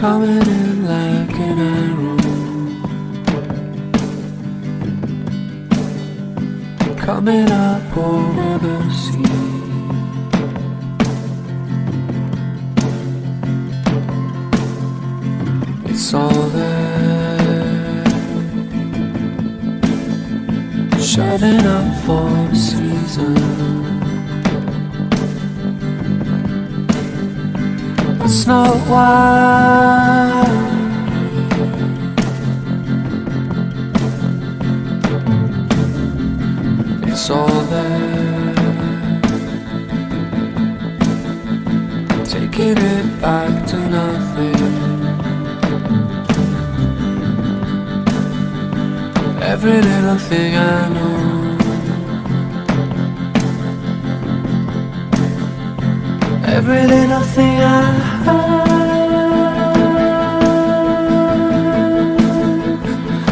coming in like an arrow. Coming up over the sea. It's all there. Shutting up for the season. Not why. It's all there. Taking it back to nothing. Every little thing I know. Every little thing I have.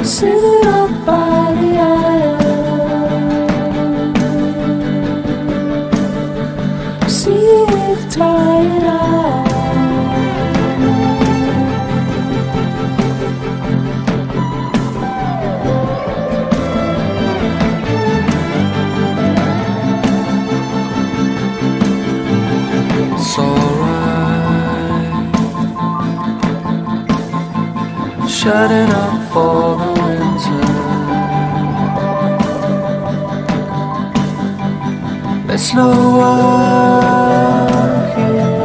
Sitting up by the aisle. See with tired eyes. Shutting up for the winter. There's no work here.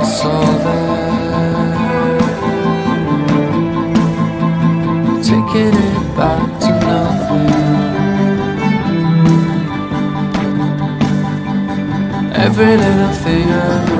It's all there. Taking it back to nothing. Every little thing